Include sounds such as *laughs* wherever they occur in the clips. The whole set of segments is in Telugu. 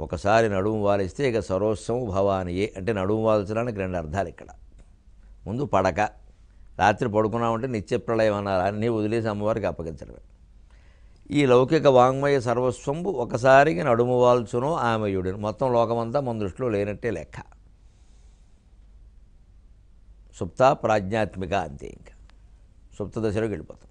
ఒకసారి నడుము వాలిస్తే ఇక సరోత్సవం భవానియే. అంటే నడుము వాల్చడానికి రెండు అర్థాలు ఇక్కడ. ముందు పడక. రాత్రి పడుకున్నామంటే నిత్య ప్రళయం అన్నారు. అన్నీ వదిలేసి అమ్మవారికి అప్పగించడమే. ఈ లౌకిక వాంగ్మయ సర్వస్వంబు ఒకసారికి నడుము వాల్చును ఆమెయుడిని మొత్తం లోకమంతా మన దృష్టిలో లేనట్టే లెక్క. సుప్త ప్రాజ్ఞాత్మిక అంతే ఇంకా. సుప్త దశలోకి వెళ్ళిపోతాం.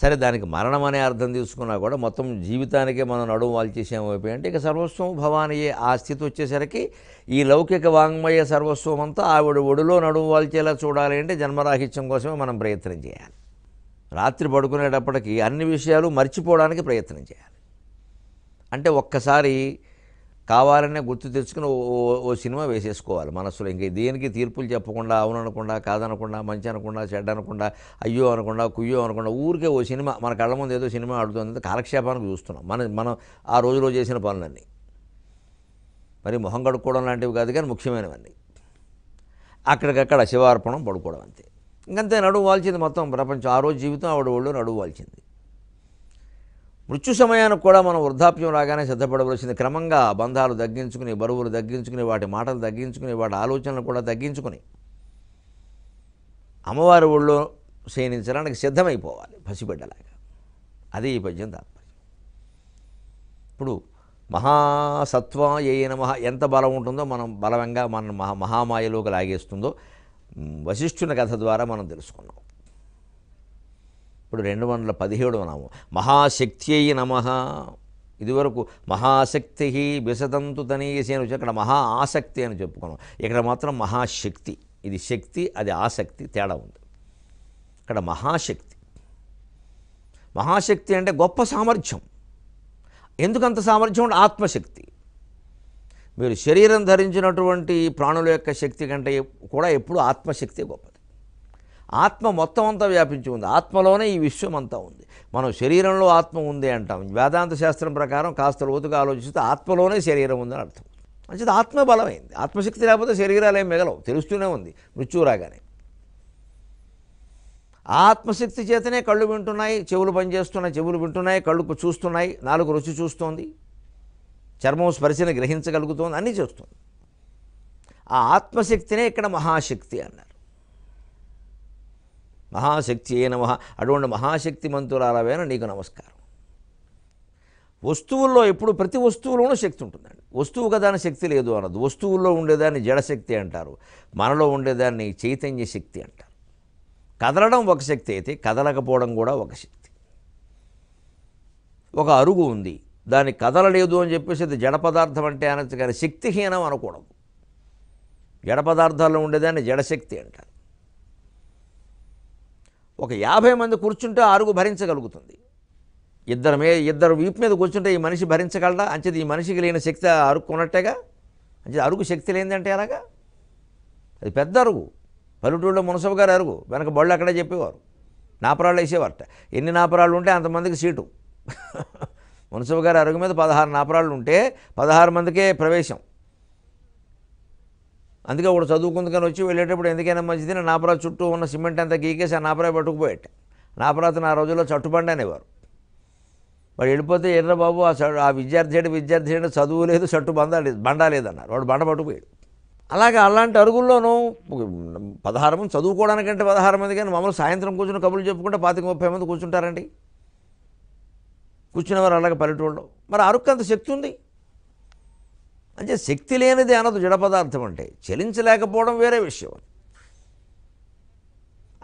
సరే దానికి మరణం అనే అర్థం తీసుకున్నా కూడా మొత్తం జీవితానికే మనం నడుము వాల్చేసేమైపోయి అంటే ఇక సర్వస్వం భవానియే. ఆ స్థితి వచ్చేసరికి ఈ లౌకిక వాంగ్మయ సర్వస్వం అంతా ఆవిడ ఒడిలో నడుము వాల్చేలా చూడాలి అంటే జన్మరాహిత్యం కోసమే మనం ప్రయత్నం చేయాలి. రాత్రి పడుకునేటప్పటికి అన్ని విషయాలు మర్చిపోవడానికి ప్రయత్నం చేయాలి. అంటే ఒక్కసారి కావాలనే గుర్తు తెచ్చుకుని ఓ ఓ- సినిమా వేసేసుకోవాలి మనసులో. ఇంక దేనికి తీర్పులు చెప్పకుండా అవుననకుండా కాదనకుండా మంచి అనకుండా చెడ్డ అనకుండా అయ్యో అనకుండా కుయ్యో అనకుండా ఊరికే ఓ సినిమా మన కళ్ళ ముందు ఏదో సినిమా ఆడుతుంది కాలక్షేపానికి చూస్తున్నాం. మన మనం ఆ రోజులో చేసిన పనులన్నీ. మరి మొహం కడుక్కోవడం లాంటివి కాదు కానీ ముఖ్యమైనవన్నీ. అక్కడికక్కడ శివార్పణం పడుకోవడం అంతే. ఇంకంతే నడువు వాల్చింది మొత్తం ప్రపంచం. ఆ రోజు జీవితం ఆవిడ ఒళ్ళు నడువు వాల్చింది. మృత్యు సమయానికి కూడా మనం వృద్ధాప్యం రాగానే సిద్ధపడవలసింది. క్రమంగా బంధాలు తగ్గించుకుని బరువులు తగ్గించుకుని వాటి మాటలు తగ్గించుకుని వాటి ఆలోచనలు కూడా తగ్గించుకుని అమ్మవారి ఒళ్ళో శయనించడానికి సిద్ధమైపోవాలి పసిబిడ్డలాగా. అది ఈ పద్యం తాత్పర్యం. ఇప్పుడు మహాసత్వం ఏ నమ ఎంత బలం ఉంటుందో మనం బలంగా మన మహా మహామాయలోకి లాగేస్తుందో వశిష్ఠుని కథ ద్వారా మనం తెలుసుకున్నాం. ఇప్పుడు రెండు వందల పదిహేడు నామం. మహాశక్తి అయి నమ ఇదివరకు మహాశక్తి బిసతంతు తనీయసి అని వచ్చి అక్కడ మహా ఆసక్తి అని చెప్పుకున్నాం. ఇక్కడ మాత్రం మహాశక్తి. ఇది శక్తి అది ఆసక్తి తేడా ఉంది. ఇక్కడ మహాశక్తి. మహాశక్తి అంటే గొప్ప సామర్థ్యం. ఎందుకంత సామర్థ్యం అంటే ఆత్మశక్తి. మీరు శరీరం ధరించినటువంటి ప్రాణుల యొక్క శక్తి కంటే కూడా ఎప్పుడు ఆత్మశక్తి గొప్పది. ఆత్మ మొత్తం అంతా వ్యాపించి ఉంది. ఆత్మలోనే ఈ విశ్వం అంతా ఉంది. మనం శరీరంలో ఆత్మ ఉంది అంటాం. వేదాంత శాస్త్రం ప్రకారం కాస్త లోతుగా ఆలోచిస్తే ఆత్మలోనే శరీరం ఉందని అర్థం. మంచిది. ఆత్మ బలమైంది. ఆత్మశక్తి లేకపోతే శరీరాలు ఏం మిగలవు. తెలుస్తూనే ఉంది. మృత్యువు రాగానే. ఆత్మశక్తి చేతనే కళ్ళు వింటున్నాయి చెవులు పనిచేస్తున్నాయి చెవులు వింటున్నాయి కళ్ళు చూస్తున్నాయి నాలుగు రుచి చూస్తోంది చర్మం స్పర్శను గ్రహించగలుగుతోంది అన్నీ చేస్తుంది. ఆ ఆత్మశక్తినే ఇక్కడ మహాశక్తి అన్నారు. మహాశక్తి ఏ నమ. అటువంటి మహాశక్తి మంతురాలవేన నీకు నమస్కారం. వస్తువుల్లో ఎప్పుడు ప్రతి వస్తువులోనూ శక్తి ఉంటుందండి. వస్తువు దాని శక్తి లేదు అనదు వస్తువుల్లో ఉండేదాన్ని జడశక్తి అంటారు. మనలో ఉండేదాన్ని చైతన్య శక్తి అంటారు. కదలడం ఒక శక్తి అయితే కదలకపోవడం కూడా ఒక శక్తి. ఒక అరుగు ఉంది. దాన్ని కదలలేదు అని చెప్పేసి అది జడ పదార్థం అంటే అనొచ్చు కానీ శక్తిహీనం అనకూడదు. జడ పదార్థాల్లో ఉండేదాన్ని జడశక్తి అంటారు. ఒక యాభై మంది కూర్చుంటే ఆరుగు అరుగు భరించగలుగుతుంది. ఇద్దరు మీద ఇద్దరు వీపు మీద కూర్చుంటే ఈ మనిషి భరించగలడా? అంచేది ఈ మనిషికి లేని శక్తి అరుక్కున్నట్టేగా అరుగు అరుగు శక్తి లేనిదంటే ఎలాగా? అది పెద్ద అరుగు. పల్లెటూరులో మునసబు గారు అరుగు. వెనక బళ్ళు అక్కడే చెప్పేవారు. నాపరాళ్ళు వేసేవారట. ఎన్ని నాపరాళ్ళు ఉంటే అంతమందికి సీటు. మునసబు గారు అరుగు మీద పదహారు నాపరాళ్ళు ఉంటే పదహారు మందికే ప్రవేశం. అందుకే వాడు చదువుకుందుకని వచ్చి వెళ్ళేటప్పుడు ఎందుకైనా మంచిది నా నాపరా చుట్టూ ఉన్న సిమెంట్ అంతా గీకేసి ఆ నాపరా పట్టుకుపోయేట. నాపరాత నా రోజుల్లో చట్టుబండి అనేవారు. వాడు వెళ్ళిపోతే ఎర్ర బాబు ఆ ఆ విద్యార్థి ఏడు విద్యార్థి ఏడు చదువు లేదు చట్టు బంద బండ లేదన్నారు. వాడు బండ పట్టుకుపోయాడు. అలాగే అలాంటి అరుగుల్లోనూ పదహారు మంది చదువుకోవడానికంటే పదహారు మంది కానీ మామూలు సాయంత్రం కూర్చుని కబుర్లు చెప్పుకుంటే పాతిక ముప్పై మంది కూర్చుంటారండి. కూర్చునేవారు అలాగే పల్లెటూళ్ళలో మరి అరుక్కు అంత శక్తి ఉంది. అంటే శక్తి లేనిది అనదు జడ పదార్థం అంటే. చలించలేకపోవడం వేరే విషయం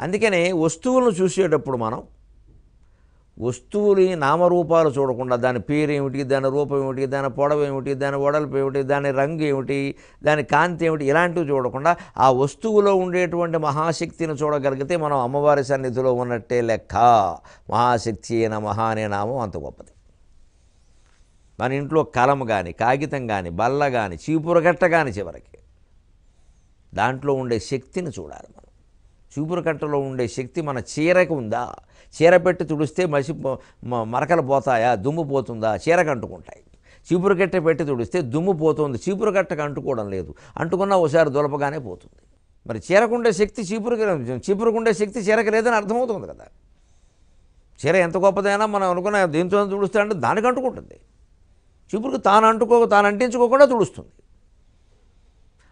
అందుకనే వస్తువులను చూసేటప్పుడు మనం వస్తువుని నామరూపాలు చూడకుండా దాని పేరు ఏమిటి దాని రూపం ఏమిటి దాని పొడవు ఏమిటి దాని ఒడల్పు ఏమిటి దాని రంగు ఏమిటి దాని కాంతి ఏమిటి ఇలాంటివి చూడకుండా ఆ వస్తువులో ఉండేటువంటి మహాశక్తిని చూడగలిగితే మనం అమ్మవారి సన్నిధిలో ఉన్నట్టే లెక్క. మహాశక్తి అయిన మహా అనే నామం అంత గొప్పది. మన ఇంట్లో కలం కానీ కాగితం కానీ బల్ల కానీ చీపురగట్ట కానీ చివరికి. దాంట్లో ఉండే శక్తిని చూడాలి మనం. చీపురకట్టలో ఉండే శక్తి మన చీరకు ఉందా? చీర పెట్టి తుడిస్తే మసి మరకలు పోతాయా? దుమ్ము పోతుందా? చీరకు అంటుకుంటాయి చీపురకట్ట పెట్టి తుడిస్తే దుమ్ము పోతుంది. చీపురకట్టకు అంటుకోవడం లేదు. అంటుకున్నా ఒకసారి దొలపగానే పోతుంది. మరి చీరకుండే శక్తి చీపురుకి చీపురుకుండే శక్తి చీరకు లేదని అర్థమవుతుంది కదా. చీర ఎంత గొప్పదైనా మనం అనుకున్న దీంతో తుడుస్తా అంటే దానికి అంటుకుంటుంది చీపురుకు తాను అంటుకో తాను అంటించుకోకుండా తుడుస్తుంది.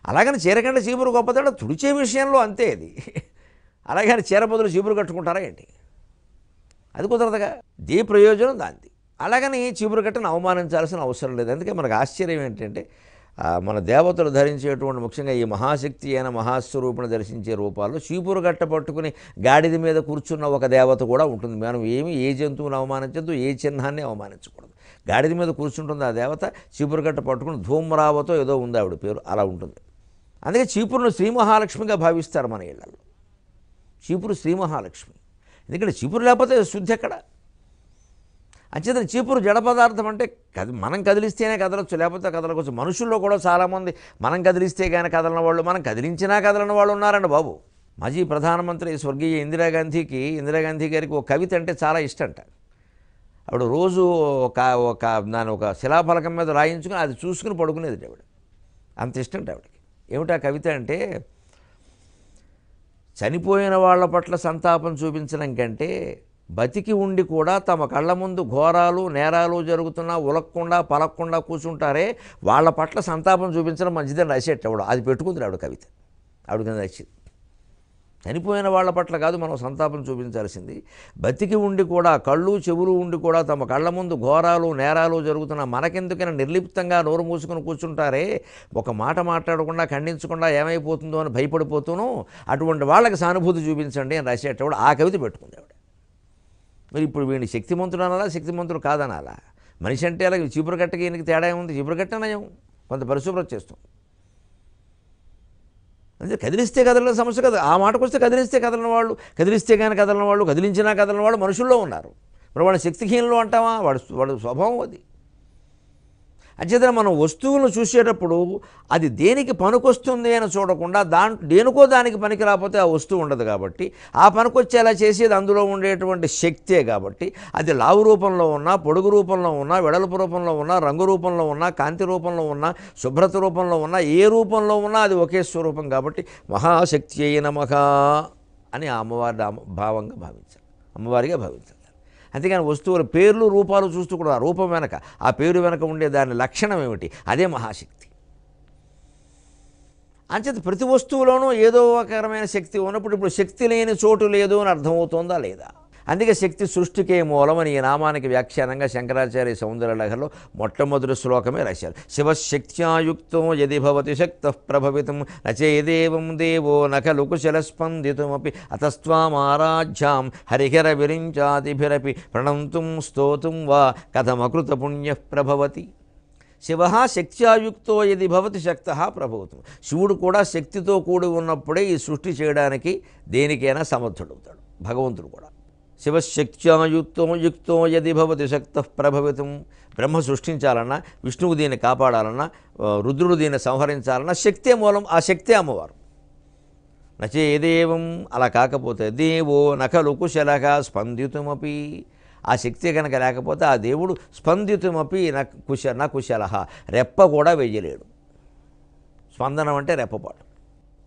అలాగని చీరకంటే చీపురు గొప్పదట తుడిచే విషయంలో అంతే అది. అలాగని చీర బదులు చీపురు కట్టుకుంటారా ఏంటి? అది కుదరదుగా. దే ప్రయోజనం దాంది అలాగని చీపురు కట్టను అవమానించాల్సిన అవసరం లేదు. అందుకే మనకు ఆశ్చర్యం ఏంటంటే మన దేవతలు ధరించేటువంటి ముఖ్యంగా ఈ మహాశక్తి అయిన మహాస్వరూపుని దర్శించే రూపాల్లో చీపురు గట్ట పట్టుకుని గాడిద మీద కూర్చున్న ఒక దేవత కూడా ఉంటుంది. మనం ఏమి ఏ జంతువుని అవమానించద్దు ఏ చిహ్నాన్ని అవమానించకూడదు. గాడిద మీద కూర్చుంటుంది ఆ దేవత చీపురు గట్ట పట్టుకుని ధూమ్రావతో ఏదో ఉంది ఆవిడ పేరు అలా ఉంటుంది. అందుకే చీపురును శ్రీ మహాలక్ష్మిగా భావిస్తారు మన ఇళ్ళలో చీపురు శ్రీ మహాలక్ష్మి. ఎందుకంటే చీపురు లేకపోతే శుద్ధి ఎక్కడ? అంచేత చీపురు జడ పదార్థం అంటే కది మనం కదిలిస్తేనే కదలొచ్చు లేకపోతే కదలకొచ్చు. మనుషుల్లో కూడా చాలామంది మనం కదిలిస్తే కానీ కదలని వాళ్ళు మనం కదిలించినా కదలని వాళ్ళు ఉన్నారండి బాబు. మాజీ ప్రధానమంత్రి స్వర్గీయ ఇందిరాగాంధీకి ఇందిరాగాంధీ గారికి ఒక కవిత అంటే చాలా ఇష్టం అంట ఆవిడ రోజు ఒక ఒక దాని ఒక శిలాఫలకం మీద రాయించుకుని అది చూసుకుని పడుకునేది ఆవిడ అంత ఇష్టం ఆవిడకి. ఏమిటా కవిత అంటే చనిపోయిన వాళ్ళ పట్ల సంతాపం చూపించడం కంటే బతికి ఉండి కూడా తమ కళ్ళ ముందు ఘోరాలు నేరాలు జరుగుతున్నా ఉలక్కుండా పలక్కుండా కూర్చుంటారే వాళ్ళ పట్ల సంతాపం చూపించడం మంచిదని రాసేటప్పుడు. అది పెట్టుకుంది ఆవిడ కవిత. ఆవిడకి నచ్చింది చనిపోయిన వాళ్ళ పట్ల కాదు మనం సంతాపం చూపించాల్సింది. బతికి ఉండి కూడా కళ్ళు చెవులు ఉండి కూడా తమ కళ్ళ ముందు ఘోరాలు నేరాలు జరుగుతున్న మనకెందుకైనా నిర్లిప్తంగా నోరు మూసుకుని కూర్చుంటారే? ఒక మాట మాట్లాడకుండా ఖండించకుండా ఏమైపోతుందో అని భయపడిపోతూను అటువంటి వాళ్ళకి సానుభూతి చూపించండి అని రాసేటప్పుడు ఆ కవిత పెట్టుకుంది ఆవిడ. మరి ఇప్పుడు వీడిని శక్తిమంతుడు అనాలా శక్తిమంతుడు కాదనాలా? మనిషి అంటే అలాగే చీపురు కట్టకి ఈయనకి తేడా ఏముంది? చీపురు కట్ట నయం. కొంత పరిశుభ్రత చేస్తాం అంటే కదిలిస్తే కదలని సమస్య కదా. ఆ మాటకు వస్తే కదిలిస్తే కదలని వాళ్ళు కదిలిస్తే కానీ కదలని వాళ్ళు కదిలించినా కదలని వాళ్ళు మనుషుల్లో ఉన్నారు. మరి వాళ్ళ శక్తిహీనులు అంటావా వాడు వాడు స్వభావం అది. అంచేతన మనం వస్తువులను చూసేటప్పుడు అది దేనికి పనికొస్తుంది అని చూడకుండా దాం దేనికో దానికి పనికి రాకపోతే ఆ వస్తువు ఉండదు కాబట్టి ఆ పనికొచ్చేలా చేసేది అందులో ఉండేటువంటి శక్తే కాబట్టి అది లావు రూపంలో ఉన్నా పొడుగు రూపంలో ఉన్నా వెడల్పు రూపంలో ఉన్నా రంగు రూపంలో ఉన్నా కాంతి రూపంలో ఉన్నా శుభ్రత రూపంలో ఉన్నా ఏ రూపంలో ఉన్నా అది ఒకే స్వరూపం కాబట్టి మహాశక్తి అయిన మహా అని ఆ అమ్మవారి భావంగా భావించాలి. అమ్మవారిగా భావించాలి. అంతేగాని వస్తువుల పేర్లు రూపాలు చూస్తూ కూడా ఆ రూపం వెనక ఆ పేరు వెనక ఉండే దాని లక్షణం ఏమిటి? అదే మహాశక్తి. అంచేత ప్రతి వస్తువులోనూ ఏదో ఒక రకమైన శక్తి ఉన్నప్పుడు ఇప్పుడు శక్తి లేని చోటు లేదు అని అర్థమవుతోందా లేదా? అందుకే శక్తి సృష్టికే మూలమని ఈ నామానికి వ్యాఖ్యానంగా శంకరాచార్య సౌందర్యలహరిలో మొట్టమొదటి శ్లోకమే రాశారు. శివశక్త్యాయుక్తం యది భవతి శక్త ప్రభవితం నచేదేవం దేవో నఖలు కుశల స్పందితుమపి అతస్వామారాధ్యాం హరిహర విరించాదిభిరపి ప్రణంతుం స్తోతుం వా కథమకృత పుణ్య ప్రభవతి. శివ శక్త్యాయుక్తో ఇది భవతి శక్త ప్రభూతం శివుడు కూడా శక్తితో కూడి ఉన్నప్పుడే ఈ సృష్టి చేయడానికి దేనికైనా సమర్థుడవుతాడు. భగవంతుడు కూడా. శివశక్త్యాయుక్తో యుక్తో యది భవతి శక్త ప్రభవితం. బ్రహ్మ సృష్టించాలన్నా విష్ణువు దీన్ని కాపాడాలన్నా రుద్రుడు దీన్ని సంహరించాలన్నా శక్తే మూలం ఆ శక్తే అమ్మవారు. నచేదేవం అలా కాకపోతే దేవో నఖలు కుశలక స్పందితుమపి. ఆ శక్తి కనుక లేకపోతే ఆ దేవుడు స్పందితుమపి న కుశ న కుశల రెప్ప కూడా వెయ్యలేడు. స్పందనం అంటే రెప్పపాటు.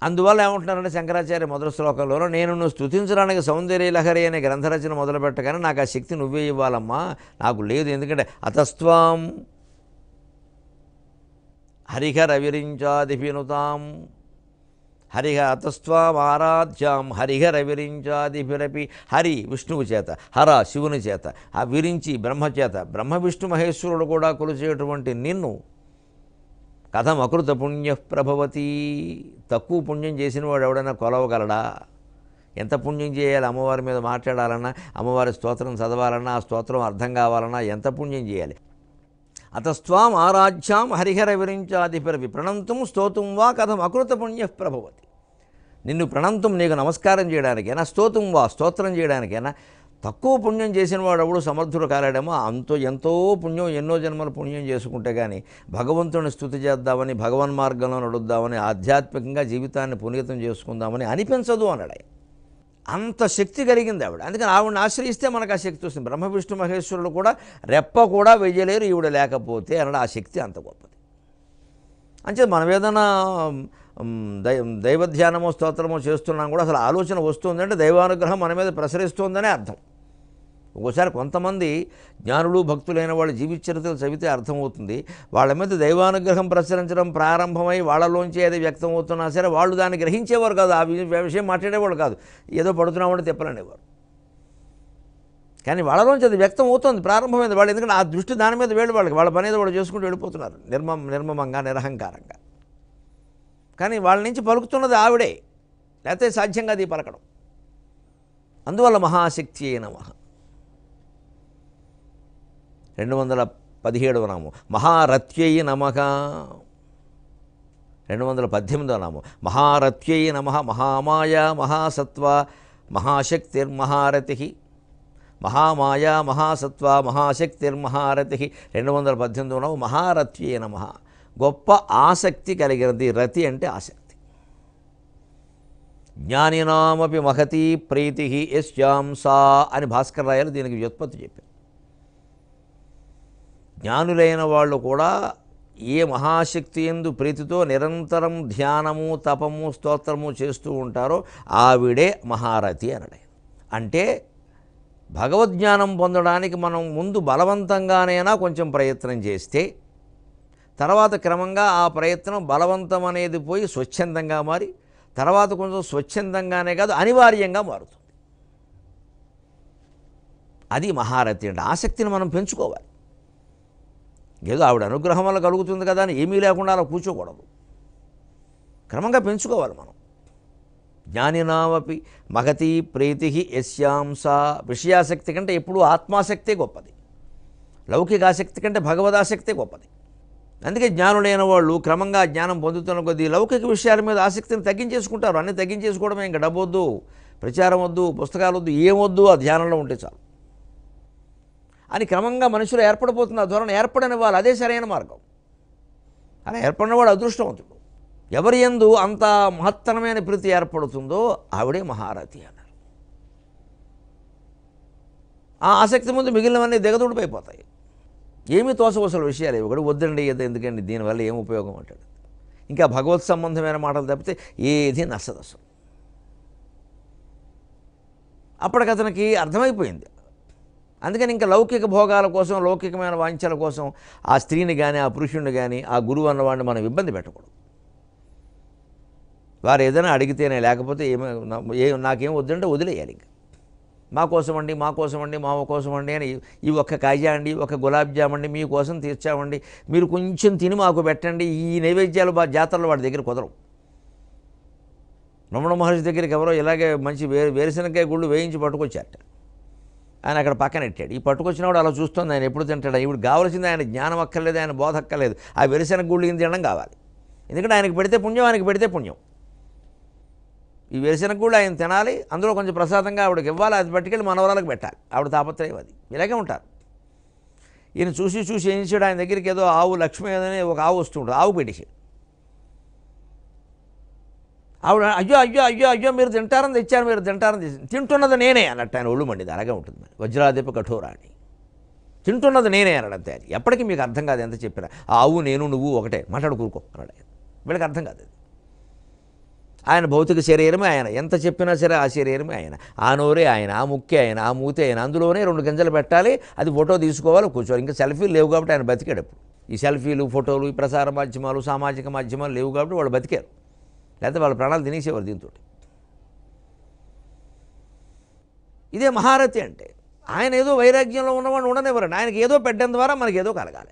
అందువల్ల ఏమంటున్నారంటే శంకరాచార్య మొదటి శ్లోకంలో నేను నువ్వు స్తుతించడానికి సౌందర్య లహరి అనే గ్రంథరచన మొదలు పెట్టగానే నాకు ఆ శక్తి నువ్వే ఇవ్వాలమ్మా. నాకు లేదు. ఎందుకంటే అతస్వాం హరిహర విరించాదిభినుతాం. హరిహ అతస్వామారాధ్యాం హరిహర విరించాదిభిరపి హరి విష్ణువు చేత హర శివుని చేత ఆ విరించి బ్రహ్మ చేత బ్రహ్మ విష్ణు మహేశ్వరుడు కూడా కొలిచేటువంటి నిన్ను కథం అకృత పుణ్య ప్రభవతి. తక్కువ పుణ్యం చేసిన వాడు ఎవడైనా కొలవగలడా? ఎంత పుణ్యం చేయాలి? అమ్మవారి మీద మాట్లాడాలన్నా అమ్మవారి స్తోత్రం చదవాలన్నా ఆ స్తోత్రం అర్థం కావాలన్నా ఎంత పుణ్యం చేయాలి? అతస్వాం ఆరాధ్యాం హరిహర విరించాదిపిరవి ప్రణంతం స్తోతం వా కథం అకృత పుణ్య ప్రభవతి. నిన్ను ప్రణంతం నీకు నమస్కారం చేయడానికైనా స్తోతం వా స్తోత్రం చేయడానికైనా తక్కువ పుణ్యం చేసిన వాడు ఎవడు సమర్థుడు కాలేడేమో అంతో ఎంతో పుణ్యం ఎన్నో జన్మల పుణ్యం చేసుకుంటే కానీ భగవంతుని స్థుతి చేద్దామని భగవన్ మార్గంలో నడుద్దామని ఆధ్యాత్మికంగా జీవితాన్ని పునీతం చేసుకుందామని అనిపించదు అన్నాడు ఆయన. అంత శక్తి కలిగింది ఆవిడ. అందుకని ఆవిడని ఆశ్రయిస్తే మనకు ఆ శక్తి వస్తుంది. బ్రహ్మ విష్ణు మహేశ్వరుడు కూడా రెప్ప కూడా వెయ్యలేరు ఈవిడ లేకపోతే అన్నాడు. ఆ శక్తి అంత గొప్పది. అంటే మనం ఏదైనా దై దైవ ధ్యానమో స్తోత్రమో చేస్తున్నాం కూడా అసలు ఆలోచన వస్తుందంటే దైవానుగ్రహం మన మీద ప్రసరిస్తుందనే అర్థం. ఒక్కోసారి కొంతమంది జ్ఞానులు భక్తులైన వాళ్ళ జీవిత చరిత్రలు చదివితే అర్థమవుతుంది. వాళ్ళ మీద దైవానుగ్రహం ప్రసరించడం ప్రారంభమై వాళ్ళలోంచి అది వ్యక్తం అవుతున్నా సరే వాళ్ళు దాన్ని గ్రహించేవారు కాదు. ఆ విషయం మాట్లాడేవాళ్ళు కాదు. ఏదో పడుతున్నామంటే తిప్పలనేవారు. కానీ వాళ్ళలోంచి అది వ్యక్తం అవుతుంది ప్రారంభమైంది. వాళ్ళు ఎందుకంటే ఆ దృష్టి దాని మీద వేళ్ళు వాళ్ళకి. వాళ్ళ పని ఏదో వాళ్ళు చేసుకుంటూ వెళ్ళిపోతున్నారు నిర్మం నిర్మమంగా నిరహంకారంగా. కానీ వాళ్ళ నుంచి పలుకుతున్నది ఆవిడే. లేకపోతే సాధ్యం కాదు ఈ పలకడం. అందువల్ల మహాశక్తి అయిన మహా రెండు వందల పదిహేడవ నామం. మహారథ్యై నమక రెండు వందల పద్దెనిమిదవ నామం. మహారథ్యై నమ మహామాయ మహాసత్వ మహాశక్తిర్మహారతి. మహామాయా మహాసత్వ మహాశక్తిర్మహారతి. రెండు వందల పద్దెనిమిదవ నామం. మహారథ్యై నమ. గొప్ప ఆసక్తి కలిగినది రతి అంటే ఆసక్తి. జ్ఞానినామపి మహతి ప్రీతి ఎస్ సా అని భాస్కర్ రాయలు దీనికి వ్యుత్పత్తి చెప్పారు. జ్ఞానులైన వాళ్ళు కూడా ఏ మహాశక్తి ఎందు ప్రీతితో నిరంతరం ధ్యానము తపము స్తోత్రము చేస్తూ ఉంటారో ఆవిడే మహారథి అనడే అంటే భగవద్జ్ఞానం పొందడానికి మనం ముందు బలవంతంగానైనా కొంచెం ప్రయత్నం చేస్తే తర్వాత క్రమంగా ఆ ప్రయత్నం బలవంతం అనేది పోయి స్వచ్ఛందంగా మారి తర్వాత కొంచెం స్వచ్ఛందంగానే కాదు అనివార్యంగా మారుతుంది. అది మహారథి అంటే ఆసక్తిని మనం పెంచుకోవాలి. ఏదో ఆవిడ అనుగ్రహం వల్ల కలుగుతుంది కదా అని ఏమీ లేకుండా అలా కూర్చోకూడదు. క్రమంగా పెంచుకోవాలి మనం. జ్ఞానినామపి మగతి ప్రీతి యశ్యాంస విషయాసక్తి కంటే ఎప్పుడూ ఆత్మాసక్తే గొప్పది. లౌకిక ఆసక్తి కంటే భగవదాసక్తే గొప్పది. అందుకే జ్ఞానులైన వాళ్ళు క్రమంగా జ్ఞానం పొందుతున్న కొద్దీ లౌకిక విషయాల మీద ఆసక్తిని తగ్గించేసుకుంటారు. అన్నీ తగ్గించేసుకోవడమే ఇంకా డబ్బు వద్దు ప్రచారం వద్దు పుస్తకాలు వద్దు ఏమొద్దు ఆ ధ్యానంలో ఉంటే చాలు. అని క్రమంగా మనుషులు ఏర్పడిపోతున్న ఆ ధోరణి ఏర్పడని వాళ్ళు అదే సరైన మార్గం. అలా ఏర్పడిన వాడు అదృష్టవంతుడు. ఎవరి ఎందు అంత మహత్తరమైన ప్రీతి ఏర్పడుతుందో ఆవిడే మహారథి అన్నారు. ఆ ఆసక్తి ముందు మిగిలినవన్నీ దిగదుడిపోయిపోతాయి. ఏమీ తోసవసలు విషయాలు ఇవి కూడా వద్దండి ఇది ఎందుకండి దీనివల్ల ఏం ఉపయోగం అంటాడు. ఇంకా భగవత్ సంబంధమైన మాటలు తప్పితే ఏది నచ్చదు అసలు. అప్పటికి అతనికి అర్థమైపోయింది. అందుకని ఇంకా లౌకిక భోగాల కోసం లౌకికమైన వాంఛల కోసం ఆ స్త్రీని కానీ ఆ పురుషుడిని కానీ ఆ గురువు అన్నవాడిని మనం ఇబ్బంది పెట్టకూడదు. వారు ఏదైనా అడిగితేనే లేకపోతే ఏమో ఏ నాకేం వద్దంటే వదిలేయాలి ఇంకా. మా కోసం అండి మా కోసం అండి మా కోసం అండి అని ఈ ఒక్క కాజా అండి ఒక గులాబ్ జామ్ అండి మీకోసం తీర్చామండి. మీరు కొంచెం తిని మాకు పెట్టండి. ఈ నైవేద్యాలు మా జాతరలో వాడి దగ్గర కుదరవు. రమణ మహర్షి దగ్గరికి ఎవరో ఇలాగే మంచి వే వేరుశనకాయ గుళ్ళు వేయించి పట్టుకొచ్చారట. ఆయన అక్కడ పక్కన పెట్టాడు ఈ పట్టుకొచ్చినవాడు అలా చూస్తుంది ఆయన ఎప్పుడు తింటాడు ఇప్పుడు కావాల్సింది ఆయన జ్ఞానం అక్కర్లేదు ఆయన బోధ అక్కర్లేదు ఆ వెరిసిన గుళ్ళు ఈయన తినడం కావాలి. ఎందుకంటే ఆయనకి పెడితే పుణ్యం ఆయనకి పెడితే పుణ్యం. ఈ వెరిసిన గుళ్ళు ఆయన తినాలి అందులో కొంచెం ప్రసాదంగా ఆవిడకి ఇవ్వాలి అది పట్టుకెళ్ళి మనవరాలకు పెట్టాలి. ఆవిడ తాపత్రయం అది. ఇలాగే ఉంటారు. ఈయన చూసి చూసి ఏం చేశాడు? ఆయన దగ్గరికి ఏదో ఆవు లక్ష్మి అని ఒక ఆవు వస్తుంటుంది ఆవు పెట్టేసాడు ఆవిడ అయ్యో అయ్యో అయ్యో అయ్యో మీరు తింటారని తెచ్చారు మీరు తింటారని తెచ్చారు. తింటున్నది నేనే అన్నట్టు ఆయన ఒళ్ళు మండిది. అలాగే ఉంటుంది వజ్రాదీప కఠోరాణి. తింటున్నది నేనే అన్నాడు అంతే అది. ఎప్పటికీ మీకు అర్థం కాదు ఎంత చెప్పినా. ఆ ఆవు నేను నువ్వు ఒకటే. మాట్లాడు కూరుకో అన్నాడు ఆయన. వీళ్ళకి అర్థం కాదు అది. ఆయన భౌతిక శరీరమే ఆయన. ఎంత చెప్పినా సరే ఆ శరీరమే ఆయన. ఆ నోరే ఆయన ఆ ముక్కే ఆయన ఆ మూతే ఆయన. అందులోనే రెండు గింజలు పెట్టాలి. అది ఫోటో తీసుకోవాలి కూర్చోవాలి. ఇంకా సెల్ఫీలు లేవు కాబట్టి ఆయన బతికాడు ఈ సెల్ఫీలు ఫోటోలు ఈ ప్రసార మాధ్యమాలు సామాజిక మాధ్యమాలు లేవు కాబట్టి వాళ్ళు బతికారు. లేకపోతే వాళ్ళ ప్రాణాలు తినేసేవారు దీంతో ఇదే మహారథి అంటే ఆయన ఏదో వైరాగ్యంలో ఉన్నవాడిని ఉండనివ్వరండి. ఆయనకి ఏదో పెట్టడం ద్వారా మనకి ఏదో కలగాలి.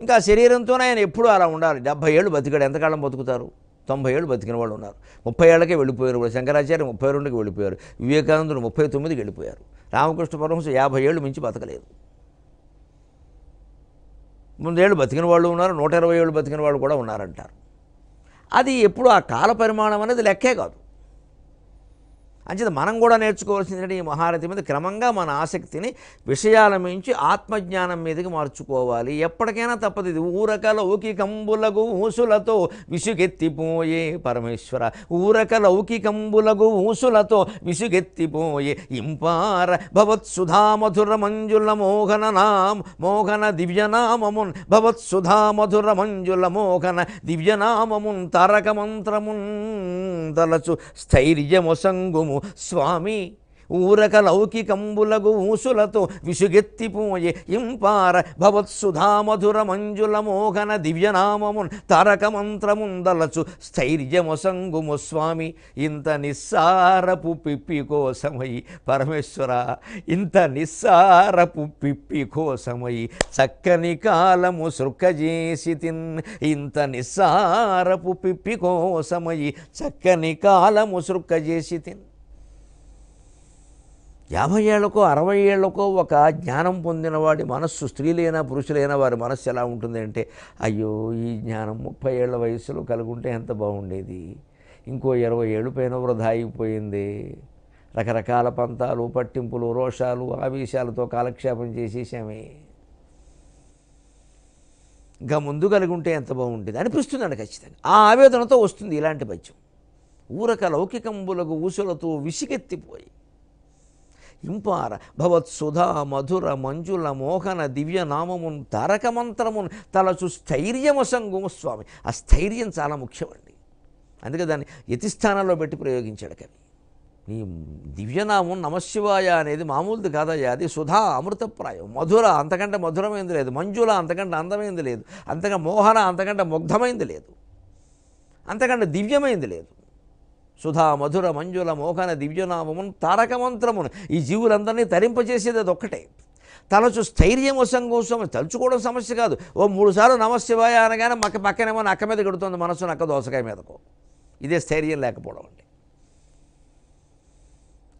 ఇంకా శరీరంతో ఆయన ఎప్పుడూ అలా ఉండాలి. డెబ్భై ఏళ్ళు బతికాడు. ఎంతకాలం బతుకుతారు? తొంభై ఏళ్ళు బతికిన వాళ్ళు ఉన్నారు. ముప్పై ఏళ్ళకే వెళ్ళిపోయారు కూడా. శంకరాచార్య ముప్పై రెండుకి వెళ్ళిపోయారు. వివేకానందుడు ముప్పై తొమ్మిదికి వెళ్ళిపోయారు. రామకృష్ణ పరమహంస యాభై ఏళ్ళు మించి బతకలేదు. ముందేళ్ళు బతికిన వాళ్ళు ఉన్నారు. నూట ఇరవై ఏళ్ళు బతికిన వాళ్ళు కూడా ఉన్నారంటారు. అది ఎప్పుడు ఆ కాల పరిమాణం అనేది లెక్కే కాదు అంచేత మనం కూడా నేర్చుకోవాల్సింది ఈ మహారథి మీద క్రమంగా మన ఆసక్తిని విషయాల మించి ఆత్మజ్ఞానం మీదకి మార్చుకోవాలి. ఎప్పటికైనా తప్పదు ఇది. ఊరకల కంబులగు ఊసులతో విసుగెత్తిపోయే పరమేశ్వర. ఊరకల కంబులగు ఊసులతో విసుగెత్తిపోయే ఇంపార. భవత్సుధా మధుర మంజుల మోహన నామ మోహన దివ్యనామమున్. భవత్సుధా మధుర మంజుల మోహన దివ్యనామమున్. తారక మంత్రమున్. తలచు స్థైర్యమొసంగుము స్వామి ఊరక లౌకికంబులగు ఊసులతో విసుగెత్తిపోయే ఇంపార భవత్సుధామధుర మంజుల మోహన దివ్యనామమున్ తారక మంత్రముందలచు స్థైర్యమొసంగుము స్వామి. ఇంత నిస్సారపు పిప్పి కోసమై పరమేశ్వర ఇంత నిస్సారపు పిప్పి కోసమై చక్కని కాలము సృక్కజేసి తిన్ ఇంత నిస్సారపు పిప్పి కోసమై చక్కని కాలము సృక్కజేసి తిన్. యాభై ఏళ్ళకో అరవై ఏళ్ళకో ఒక జ్ఞానం పొందినవాడి మనస్సు స్త్రీలైనా పురుషులైనా వారి మనస్సు ఎలా ఉంటుంది అంటే అయ్యో ఈ జ్ఞానం ముప్పై ఏళ్ళ వయసులో కలుగుంటే ఎంత బాగుండేది. ఇంకో ఇరవై ఏళ్ళు పైన వృధా అయిపోయింది. రకరకాల పంతాలు పట్టింపులు రోషాలు ఆవేశాలతో కాలక్షేపం చేసేసామే. ఇంకా ముందు కలిగి ఉంటే ఎంత బాగుండేది? అనిపిస్తుందండి ఖచ్చితంగా. ఆ ఆవేదనతో వస్తుంది ఇలాంటి పద్యం. ఊరక లౌకికంబులకు ఊసులతో విసిగెత్తిపోయి. ఇంపార భవత్సుధా మధుర మంజుల మోహన దివ్యనామమును తారక మంత్రమును తలచు స్థైర్యమసంగు స్వామి. ఆ స్థైర్యం చాలా ముఖ్యమండి. అందుకే దాన్ని యతిస్థానంలో పెట్టి ప్రయోగించాడు కవి. నీ దివ్యనామం నమశివాయ అనేది మామూలుది కాదయ్యా. అది సుధా అమృతప్రాయం. మధుర అంతకంటే మధురమైంది లేదు. మంజుల అంతకంటే అందమైంది లేదు. అంతకంటే మోహన అంతకంటే ముగ్ధమైంది లేదు. అంతకంటే దివ్యమైంది లేదు. సుధా మధుర మంజుల మోహన దివ్యనామమును తారక మంత్రమును. ఈ జీవులందరినీ తరింపజేసేది అది ఒక్కటే తలచు స్థైర్యం కోసం తలుచుకోవడం సమస్య కాదు. ఓ మూడు సార్లు నమశివాయ అనగానే మక్క పక్కనేమో నక్క మీద కడుతుంది మనసు నక్క దోసకాయ మీదకు. ఇదే స్థైర్యం లేకపోవడం అండి.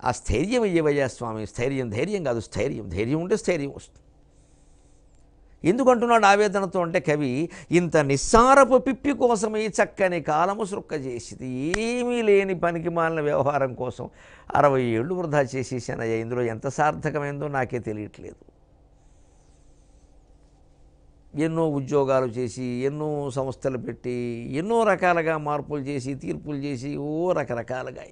ఆ స్థైర్యం ఇయ్యవయ్యా స్వామి స్థైర్యం ధైర్యం కాదు స్థైర్యం. ధైర్యం ఉంటే స్థైర్యం వస్తుంది. ఎందుకంటున్నాడు ఆవేదనతో అంటే కవి ఇంత నిస్సారపు పిప్పి కోసం ఈ చక్కని కాలము సృక్క చేసింది. ఏమీ లేని పనికి మాలిన వ్యవహారం కోసం అరవై ఏళ్ళు వృధా చేసేసానయ్యా ఇందులో ఎంత సార్థకమైందో నాకే తెలియట్లేదు. ఎన్నో ఉద్యోగాలు చేసి ఎన్నో సంస్థలు పెట్టి ఎన్నో రకాలుగా మార్పులు చేసి తీర్పులు చేసి ఓ రకరకాలుగా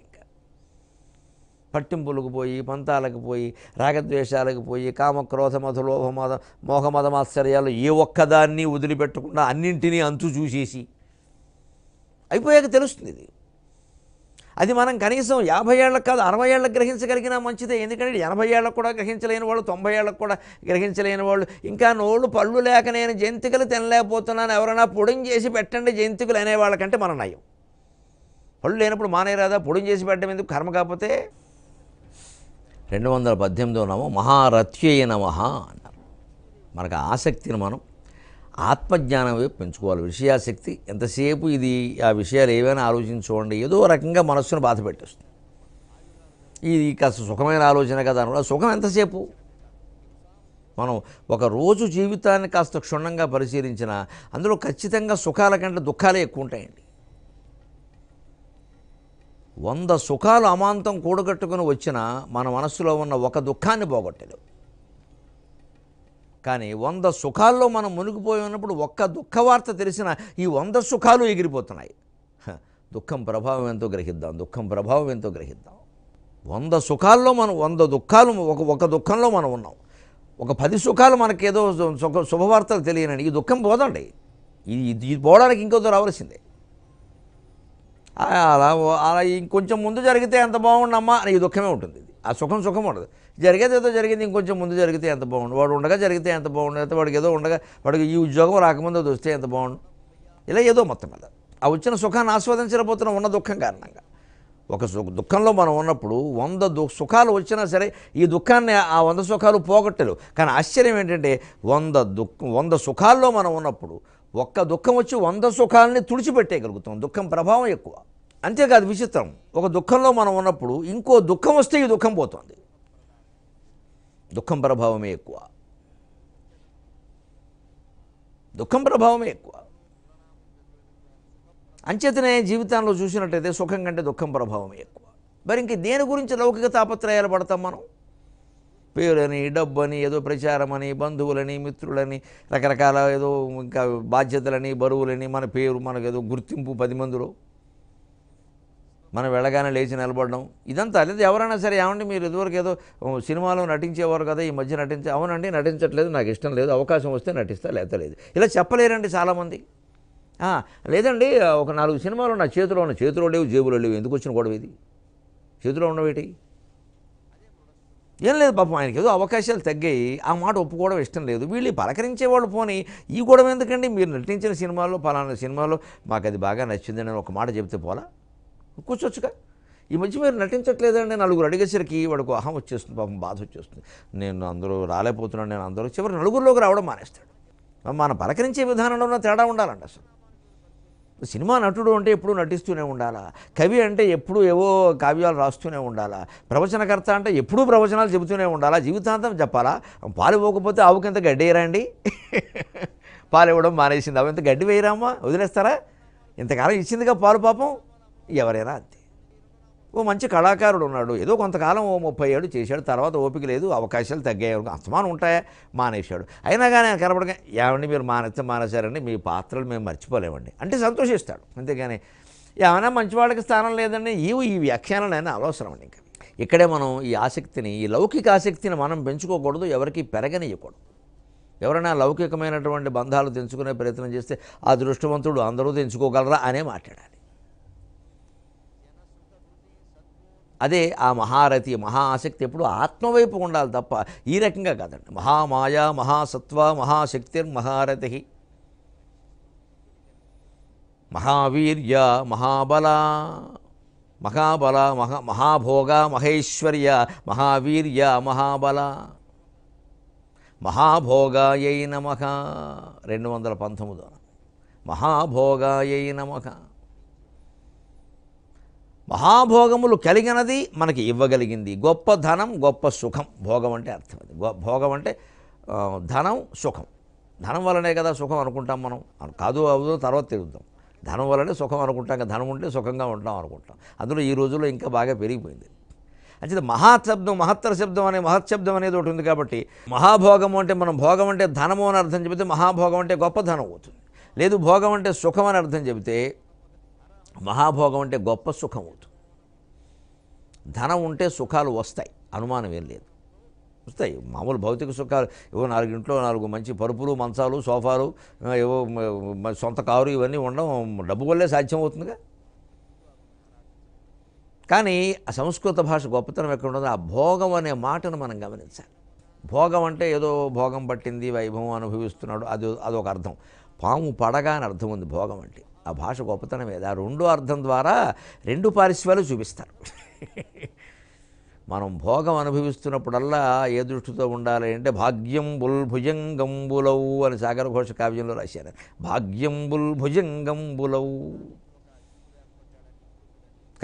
పట్టింపులకు పోయి పంతాలకు పోయి రాగద్వేషాలకు పోయి కామ క్రోధ మధ లోభ మద ఏ ఒక్కదాన్ని వదిలిపెట్టకుండా అన్నింటినీ అంతు చూసేసి అయిపోయాక తెలుస్తుంది ఇది. అది మనం కనీసం యాభై ఏళ్ళకి కాదు అరవై ఏళ్ళకి గ్రహించగలిగినా మంచిదే. ఎందుకంటే ఎనభై ఏళ్ళకు కూడా గ్రహించలేని వాళ్ళు తొంభై ఏళ్ళకు కూడా గ్రహించలేని వాళ్ళు. ఇంకా నోళ్ళు పళ్ళు లేక నేను జంతికలు తినలేకపోతున్నాను ఎవరైనా పొడిం చేసి పెట్టండి జంతికలు అనేవాళ్ళకంటే మన నయం. పళ్ళు లేనప్పుడు మానేరాదా? పొడిం చేసి పెట్టడం ఎందుకు? కర్మ కాకపోతే రెండు వందల పద్దెనిమిదో నమో మహారథ్యయ నమ అన్నారు. మనకు ఆసక్తిని మనం ఆత్మజ్ఞానం వైపు పెంచుకోవాలి. విషయాసక్తి ఎంతసేపు ఇది ఆ విషయాలు ఏవైనా ఆలోచించుకోండి ఏదో రకంగా మనస్సును బాధ పెట్టేస్తుంది. ఇది కాస్త సుఖమైన ఆలోచన కదా అనుకో సుఖం ఎంతసేపు? మనం ఒక రోజు జీవితాన్ని కాస్త క్షుణ్ణంగా పరిశీలించిన అందులో ఖచ్చితంగా సుఖాల కంటే దుఃఖాలే ఎక్కువ ఉంటాయండి. వంద సుఖాలు అమాంతం కూడగట్టుకుని వచ్చిన మన మనస్సులో ఉన్న ఒక దుఃఖాన్ని పోగొట్టలేవు. కానీ వంద సుఖాల్లో మనం మునిగిపోయి ఉన్నప్పుడు ఒక్క దుఃఖ వార్త తెలిసిన ఈ వంద సుఖాలు ఎగిరిపోతున్నాయి. దుఃఖం ప్రభావం ఎంతో గ్రహిద్దాం దుఃఖం ప్రభావం ఎంతో గ్రహిద్దాం. వంద సుఖాల్లో మనం వంద దుఃఖాలు ఒక ఒక దుఃఖంలో మనం ఉన్నాం. ఒక పది సుఖాలు మనకేదో సుఖ శుభవార్తలు తెలియనండి ఈ దుఃఖం పోదండి. ఇది ఇది పోవడానికి ఇంకొద్దు రావాల్సిందే. అలా అలా ఇంకొంచెం ముందు జరిగితే ఎంత బాగుండమ్మా అని ఈ దుఃఖమే ఉంటుంది. ఆ సుఖం సుఖం ఉండదు. జరిగేది ఏదో జరిగింది ఇంకొంచెం ముందు జరిగితే ఎంత బాగుండు. వాడు ఉండగా జరిగితే ఎంత బాగుండు అయితే వాడికి ఏదో ఉండగా వాడికి ఈ ఉద్యోగం రాకముందు అది వస్తే ఎంత బాగుండు. ఇలా ఏదో మొత్తం మీద. ఆ వచ్చిన సుఖాన్ని ఆస్వాదించలేకపోతున్న ఉన్న దుఃఖం కారణంగా. ఒక దుఃఖంలో మనం ఉన్నప్పుడు వంద దు సుఖాలు వచ్చినా సరే ఈ దుఃఖాన్ని ఆ వంద సుఖాలు పోగొట్టలేవు. కానీ ఆశ్చర్యం ఏంటంటే వంద దుఃఖం వంద సుఖాల్లో మనం ఉన్నప్పుడు ఒక్క దుఃఖం వచ్చి వంద సుఖాలని తుడిచిపెట్టేయగలుగుతాం. దుఃఖం ప్రభావం ఎక్కువ. అంతేకాదు విచిత్రం. ఒక దుఃఖంలో మనం ఉన్నప్పుడు ఇంకో దుఃఖం వస్తే ఈ దుఃఖం పోతుంది. దుఃఖం ప్రభావమే ఎక్కువ. దుఃఖం ప్రభావమే ఎక్కువ. అంచేతనే జీవితంలో చూసినట్టయితే సుఖం కంటే దుఃఖం ప్రభావమే ఎక్కువ. మరి ఇంక దేని గురించి లౌకిక తాపత్రయాలు పడతాం మనం? పేరని డబ్బని ఏదో ప్రచారమని బంధువులని మిత్రులని రకరకాల ఏదో ఇంకా బాధ్యతలని బరువులని మన పేరు మనకు ఏదో గుర్తింపు పది మందిలో. మనం వెళ్ళగానే లేచి నిలబడడం. ఇదంతా లేదు. ఎవరైనా సరే ఏమండి మీరు ఇదివరకు ఏదో సినిమాలో నటించేవారు కదా ఈ మధ్య నటించే అవునండి నటించట్లేదు. నాకు ఇష్టం లేదు. అవకాశం వస్తే నటిస్తా లేదు. ఇలా చెప్పలేరండి చాలామంది. లేదండి ఒక నాలుగు సినిమాలు నా చేతిలో ఉన్న చేతిలో లేవు జేబులో లేవు. ఎందుకు వచ్చిన గొడవ ఇది? చేతిలో ఉండవేటి ఏం లేదు పాపం ఆయనకి ఏదో అవకాశాలు తగ్గాయి. ఆ మాట ఒప్పుకోవడం ఇష్టం లేదు. వీళ్ళు పలకరించేవాళ్ళు పోనీ. పోని ఈ గొడవ ఎందుకండి? మీరు నటించిన సినిమాలో పలానా సినిమాలో మాకు అది బాగా నచ్చిందని అని ఒక మాట చెప్తే పోలా? కూర్చోచ్చుగా ఈ మధ్య మీరు నటించట్లేదండి. నలుగురు అడిగేసరికి వాడికి అహం వచ్చేస్తుంది పాపం బాధ వచ్చేస్తుంది. నేను అందరూ రాలేకపోతున్నాను నేను అందరూ చివరి నలుగురిలోకి రావడం మానేస్తాడు. మన పలకరించే విధానంలో ఉన్న తేడా ఉండాలండి అసలు. సినిమా నటుడు అంటే ఎప్పుడూ నటిస్తూనే ఉండాలా? కవి అంటే ఎప్పుడూ ఏవో కావ్యాలు రాస్తూనే ఉండాలా? ప్రవచనకర్త అంటే ఎప్పుడూ ప్రవచనాలు చెబుతూనే ఉండాలా? జీవితాంతం చెప్పాలా? పాలు ఇవ్వకపోతే ఆవుకింత గడ్డి వేయరండి? *laughs* పాలు ఇవ్వడం మానేసింది. అవి ఇంత గడ్డి వేయరామా? వదిలేస్తారా? ఇంతకాలం ఇచ్చిందిగా పాలు పాపం? ఎవరైనా అంతే. ఓ మంచి కళాకారుడు ఉన్నాడు ఏదో కొంతకాలం ఓ ముప్పై ఏడు చేశాడు. తర్వాత ఓపిక లేదు అవకాశాలు తగ్గాయి అస్తమానం ఉంటాయా? మానేశాడు. అయినా కానీ ఆయన కనపడగా ఏమండి మీరు మానేస్తే మానేశారండి మీ పాత్రలు మేము మర్చిపోలేమండి. అంటే సంతోషిస్తాడు. అంతేగాని ఏమైనా మంచివాళ్ళకి స్థానం లేదండి. ఇవి ఈ వ్యాఖ్యానాలైనా అనవసరం అండి ఇంకా. ఇక్కడే మనం ఈ ఆసక్తిని ఈ లౌకిక ఆసక్తిని మనం పెంచుకోకూడదు ఎవరికి పెరగనియకూడదు. ఎవరైనా లౌకికమైనటువంటి బంధాలు తెంచుకునే ప్రయత్నం చేస్తే ఆ దృష్టవంతుడు అందరూ తెంచుకోగలరా అనే మాట్లాడాలి. అదే ఆ మహారథి మహా ఆసక్తి ఎప్పుడు ఆత్మవైపు ఉండాలి తప్ప ఈ రకంగా కాదండి. మహామాయ మహాసత్వ మహాశక్తిర్ మహారథి. మహావీర్య మహాబల మహాబల మహా మహాభోగ మహేశ్వర్య మహావీర్య మహాబల. మహాభోగాయై నమ. రెండు వందల పంతొమ్మిదో. మహాభోగాయై నమః. మహాభోగములు కలిగినది మనకి ఇవ్వగలిగింది. గొప్ప ధనం గొప్ప సుఖం. భోగం అంటే అర్థం అది. గొ- భోగం అంటే ధనం సుఖం. ధనం వలనే కదా సుఖం అనుకుంటాం మనం. కాదు అవుదో తర్వాత తిరుగుతాం ధనం వలనే సుఖం అనుకుంటాం కదా ధనం ఉంటే సుఖంగా ఉంటాం అనుకుంటాం. అందులో ఈ రోజుల్లో ఇంకా బాగా పెరిగిపోయింది. అంటే మహాశబ్దం శబ్దం మహత్తర శబ్దం అనే మహత్శబ్దం అనేది ఒకటి ఉంది కాబట్టి మహాభోగం అంటే మనం భోగం అంటే ధనము అని అర్థం చెబితే మహాభోగం అంటే గొప్ప ధనం అవుతుంది. లేదు భోగం అంటే సుఖం అని అర్థం చెబితే మహాభోగం అంటే గొప్ప సుఖం అవుతుంది ధనం ఉంటే సుఖాలు వస్తాయి అనుమానం ఏం లేదు. వస్తాయి మామూలు భౌతిక సుఖాలు ఏవో నాలుగింట్లో నాలుగు మంచి పరుపులు మంచాలు సోఫాలు ఏవో సొంత కారు ఇవన్నీ ఉండడం డబ్బు వల్లే సాధ్యం అవుతుందిగా కానీ ఆ సంస్కృత భాష గొప్పతనం ఎక్కడ ఉండదో ఆ భోగం అనే మాటను మనం గమనించాలి. భోగం అంటే ఏదో భోగం పట్టింది వైభవం అనుభవిస్తున్నాడు అది అదొక అర్థం. పాము పడగా అని అర్థం ఉంది భోగం అంటే. ఆ భాష గొప్పతనం ఏది? ఆ రెండో అర్థం ద్వారా రెండు పారిశ్వాలు చూపిస్తారు. మనం భోగం అనుభవిస్తున్నప్పుడల్లా ఏ దృష్టితో ఉండాలి అంటే భాగ్యం బుల్ భుజంగంబులవు అని సాగర ఘోష కావ్యంలో రాశారు. భాగ్యంబుల్ భుజంగంబులవు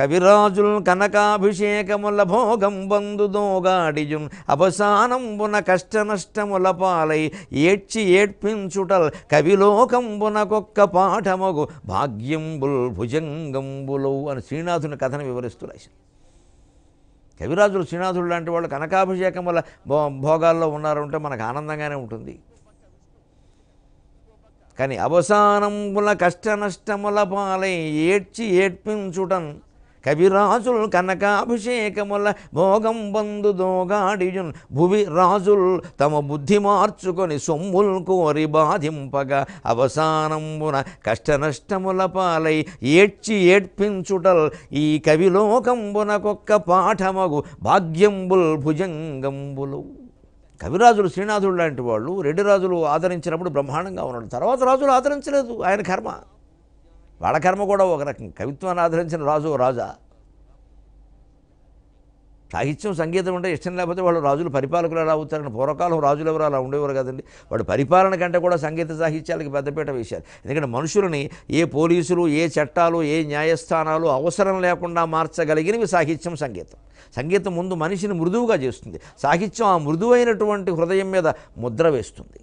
కవిరాజుల్ కనకాభిషేకముల భోగం బందుదోగాడిజున్ అవసానంబున కష్ట నష్టముల పాలై ఏడ్చి ఏడ్పించుటల్ కవిలోకంబునకొక్క పాఠమగు భాగ్యంబుల్ భుజంగంబులు అని శ్రీనాథుని కథను వివరిస్తూ రాశారు. కవిరాజులు శ్రీనాథుడు లాంటి వాళ్ళు కనకాభిషేకం వల్ల భో భోగాల్లో ఉన్నారంటే మనకు ఆనందంగానే ఉంటుంది. కానీ అవసానంబుల కష్ట నష్టముల పాలై ఏడ్చి ఏడ్పించుటం కవిరాజుల్ కనకాభిషేకముల భోగం బందు దోగాడియున్ భువి రాజుల్ తమ బుద్ధి మార్చుకొని సొమ్ముల్ కోరి బాధింపగా అవసానంబున కష్ట నష్టముల పాలై ఏడ్చి ఏడ్పించుటల్ ఈ కవిలోకంబునకొక్క పాఠమగు భాగ్యంబుల్ భుజంగంబులు. కవిరాజులు శ్రీనాథుడు లాంటి వాళ్ళు రెడ్డి రాజులు ఆదరించినప్పుడు బ్రహ్మాండంగా ఉన్నాడు. తర్వాత రాజులు ఆదరించలేదు ఆయన కర్మ. వాళ్ళ కర్మ కూడా ఒక రకం. కవిత్వాన్ని ఆదరించిన రాజు రాజా. సాహిత్యం సంగీతం ఉంటే ఇష్టం లేకపోతే వాళ్ళు రాజులు పరిపాలకులు ఎలా అవుతారని పూర్వకాలం రాజులు ఎవరు అలా ఉండేవారు కదండి. వాడు పరిపాలన కంటే కూడా సంగీత సాహిత్యాలకి పెద్దపీట వేశారు. ఎందుకంటే మనుషులని ఏ పోలీసులు ఏ చట్టాలు ఏ న్యాయస్థానాలు అవసరం లేకుండా మార్చగలిగినవి సాహిత్యం సంగీతం. సంగీతం ముందు మనిషిని మృదువుగా చేస్తుంది. సాహిత్యం ఆ మృదువైనటువంటి హృదయం మీద ముద్ర వేస్తుంది.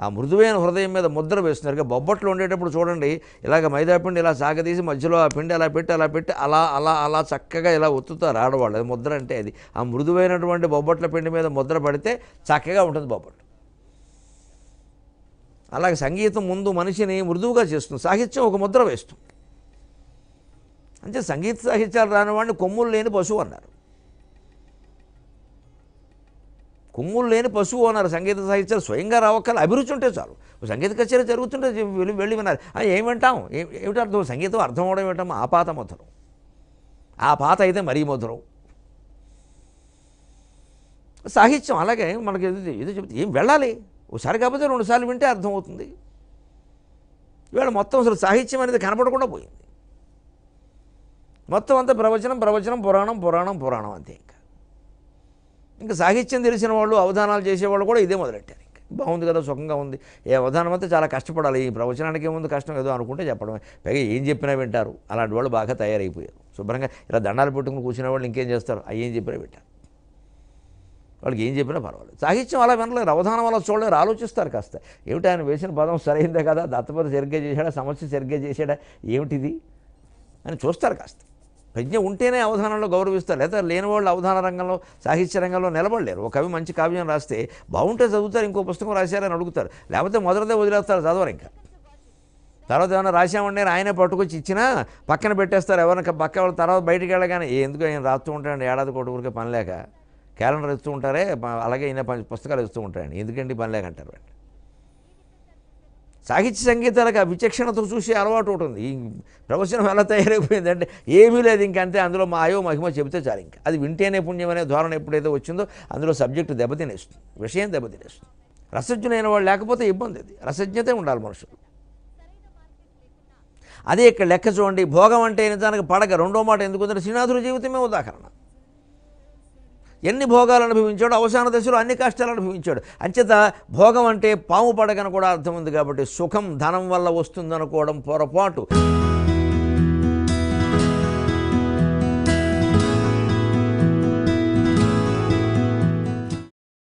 ఆ మృదువైన హృదయం మీద ముద్ర వేస్తున్నారు. ఇక బొబ్బట్లు ఉండేటప్పుడు చూడండి ఇలాగ మైదా పిండి ఇలా సాగదీసి మధ్యలో ఆ పిండి అలా పెట్టి అలా పెట్టి అలా అలా అలా చక్కగా ఇలా ఒత్తుతారు ఆడవాళ్ళు. అది ముద్ర అంటే అది. ఆ మృదువైనటువంటి బొబ్బట్ల పిండి మీద ముద్ర పడితే చక్కగా ఉంటుంది బొబ్బట్లు. అలాగే సంగీతం ముందు మనిషిని మృదువుగా చేస్తుంది. సాహిత్యం ఒక ముద్ర వేస్తుంది. అంటే సంగీత సాహిత్యాలు రానివాడిని కొమ్ములు లేని పశువు అన్నారు. కొమ్ములు లేని పశువు అన్నారు. సంగీత సాహిత్యాలు స్వయంగా రావక్కల అభిరుచి ఉంటే చాలు. సంగీత కచేరీ జరుగుతుంటే వెళ్ళి వెళ్ళి వినాలి. ఆ, ఏం వింటాం? ఏమిటి అర్థం? సంగీతం అర్థం అవడం ఏమిటం ఆ పాత మధురం. ఆ పాత అయితే మరీ మధురం. సాహిత్యం అలాగే మనకి ఏదో చెప్తే ఏం వెళ్ళాలి? ఒకసారి కాకపోతే రెండుసార్లు వింటే అర్థమవుతుంది ఇవాళ మొత్తం అసలు సాహిత్యం అనేది కనపడకుండా పోయింది. మొత్తం అంతా ప్రవచనం ప్రవచనం పురాణం పురాణం పురాణం అంతే ఇంకా. ఇంకా సాహిత్యం తెలిసిన వాళ్ళు అవధానాలు చేసేవాళ్ళు కూడా ఇదే మొదలెట్టారు ఇంకా. బాగుంది కదా సుఖంగా ఉంది. ఏ అవధానం అంతా చాలా కష్టపడాలి ఈ ప్రవచనానికి ఏముంది కష్టం ఏదో అనుకుంటే చెప్పడమే. పైగా ఏం చెప్పినా వింటారు. అలాంటి వాళ్ళు బాగా తయారైపోయారు. శుభ్రంగా ఇలా దండాలు పెట్టుకుని కూర్చునే వాళ్ళు ఇంకేం చేస్తారు? అవి ఏం చెప్పినా వింటారు. వాళ్ళకి ఏం చెప్పినా పర్వాలేదు. సాహిత్యం అలా వినలేరు. అవధానం అలా చూడలేరు. ఆలోచిస్తారు కాస్త. ఏమిటి ఆయన వేసిన పదం సరైందే కదా? దత్తపద సరిగ్గా చేశాడా? సమస్య సరిగ్గా చేశాడా? ఏమిటిది? అని చూస్తారు కాస్త. ప్రజ్ఞ ఉంటేనే అవధానంలో గౌరవిస్తారు. లేదా లేని వాళ్ళు అవధాన రంగంలో సాహిత్య రంగంలో నిలబడలేరు. ఒక కవి మంచి కావ్యం రాస్తే బాగుంటే చదువుతారు ఇంకో పుస్తకం రాశారని అడుగుతారు. లేకపోతే మొదటిదే వదిలేస్తారు చదవరు ఇంకా. తర్వాత ఏమైనా రాశామంటే ఆయనే పట్టుకొచ్చి ఇచ్చినా పక్కన పెట్టేస్తారు ఎవరైనా పక్క వాళ్ళ తర్వాత బయటికి వెళ్ళగానే ఎందుకు ఆయన రాస్తూ ఉంటాడు ఏడాది కోటి ఊరికే పని లేక. క్యాలెండర్ ఇస్తూ ఉంటారే అలాగే ఈయన పుస్తకాలు ఇస్తూ ఉంటాయండి ఎందుకండి పని లేక? అంటారు సాహిత్య సంగీతాలకు ఆ విచక్షణతో చూసే అలవాటు ఉంటుంది ఈ ప్రవచనం ఎలా తయారైపోయిందంటే ఏమీ లేదు ఇంకంతే అందులో మా అయో మహిమ చెబితే చాలు ఇంకా. అది వింటేనే పుణ్యం అనే ధోరణ ఎప్పుడైతే వచ్చిందో అందులో సబ్జెక్టు దెబ్బతినేస్తుంది విషయం దెబ్బతినేస్తుంది. రసజ్ఞులైన వాళ్ళు లేకపోతే ఇబ్బంది అది. రసజ్ఞతే ఉండాలి మనుషులు. అదే ఇక్కడ లెక్క చూడండి భోగం అంటే నిజానికి పడక రెండో మాట ఎందుకు శ్రీనాథుడి జీవితమే ఉదాహరణ. ఎన్ని భోగాలు అనుభవించాడు అవసాన దశలో అన్ని కష్టాలు అనుభవించాడు. అంచేత భోగం అంటే పాము పడకని కూడా అర్థం ఉంది కాబట్టి సుఖం ధనం వల్ల వస్తుందనుకోవడం పొరపాటు.